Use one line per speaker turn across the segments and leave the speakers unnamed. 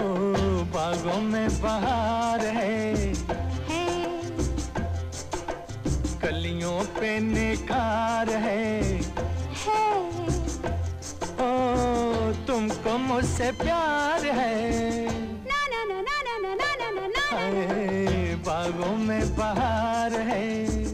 ओ बागों में बहार है कलियों पे निखार है ओ तुमको मुझसे प्यार है बागों में बहार है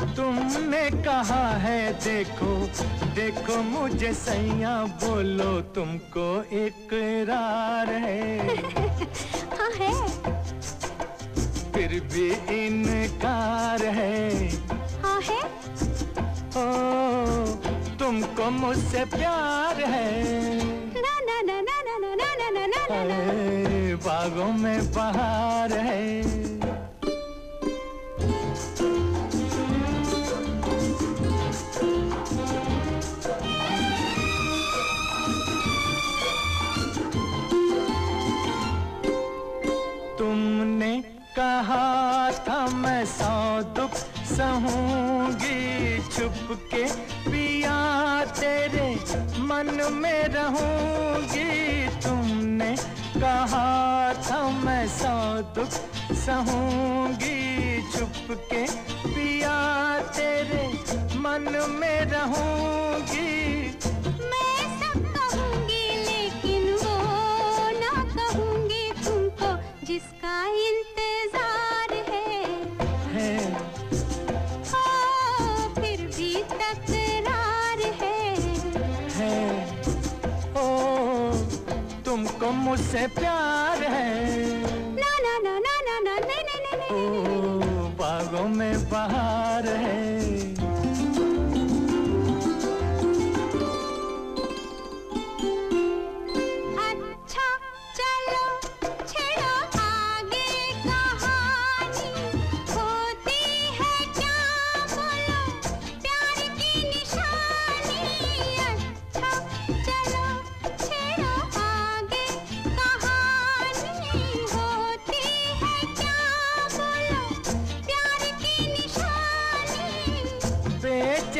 तुमने कहा है देखो देखो मुझे सैया बोलो तुमको इकरार है
हाँ है
फिर भी इनकार है
हाँ है
ओ तुमको मुझसे प्यार है बागों में बहार है सहूँगी छुप के पिया तेरे मन में रहूँगी। तुमने कहा था मैं सौ दुख सहूँगी छुप के पिया तेरे मन में रहूँगी। तुमको मुझसे प्यार है।
ना ना ना ना ना ना नहीं नहीं नहीं
बागों में बाहर है।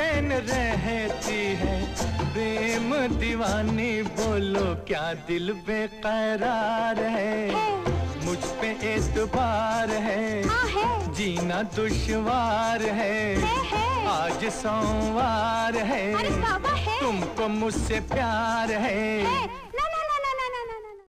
बेचैन रहती है। प्रेम दीवानी बोलो क्या दिल बेकरार है? मुझ पे एतबार है। जीना दुश्वार है। आज सोमवार है। तुमको मुझसे प्यार
है।